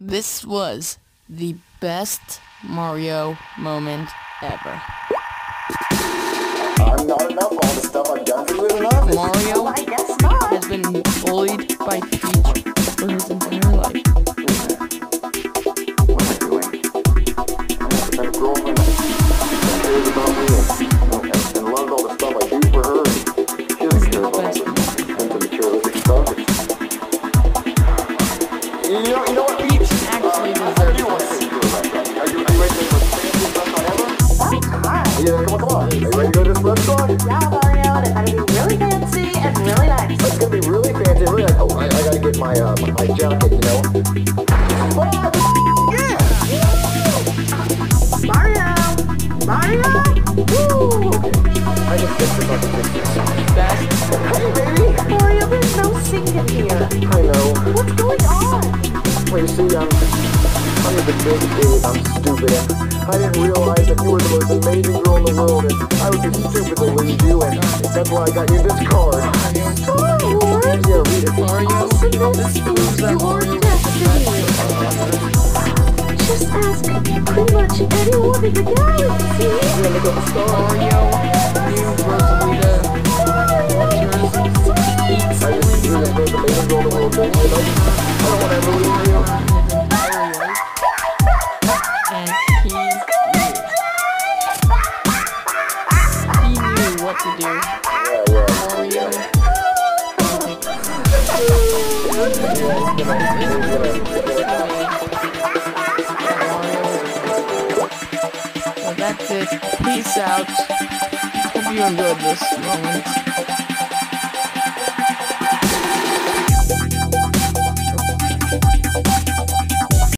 This was the best Mario moment ever. I'm not enough. All the stuff I've done for you is enough. Mario I guess not. has been bullied by Peach for his entire life. What you ready to go to this restaurant? Yeah, Mario, and it's gonna be really fancy and really nice. It's gonna be really fancy. Really like, oh, I, I gotta get my uh, my jacket, you know. Yeah. Mario! Mario! Woo! I fix this. I can fix. Best. Hey, baby. Mario, there's no singing here. I know. What's going on? You see, I'm I'm a big idiot. I'm stupid. And I didn't realize that you were the most amazing girl in the world, and I would be stupid you. And that's why I got you this card. Star Wars? Yeah, read it. Mario, this proves that Mario. Just ask pretty much anyone in the galaxy. Look at the star. Mario, you, Rosalina, Tears, I just you're the most amazing girl in the world. And I, I don't want to ever leave Well, that's it. Peace out. Hope you enjoyed this moment.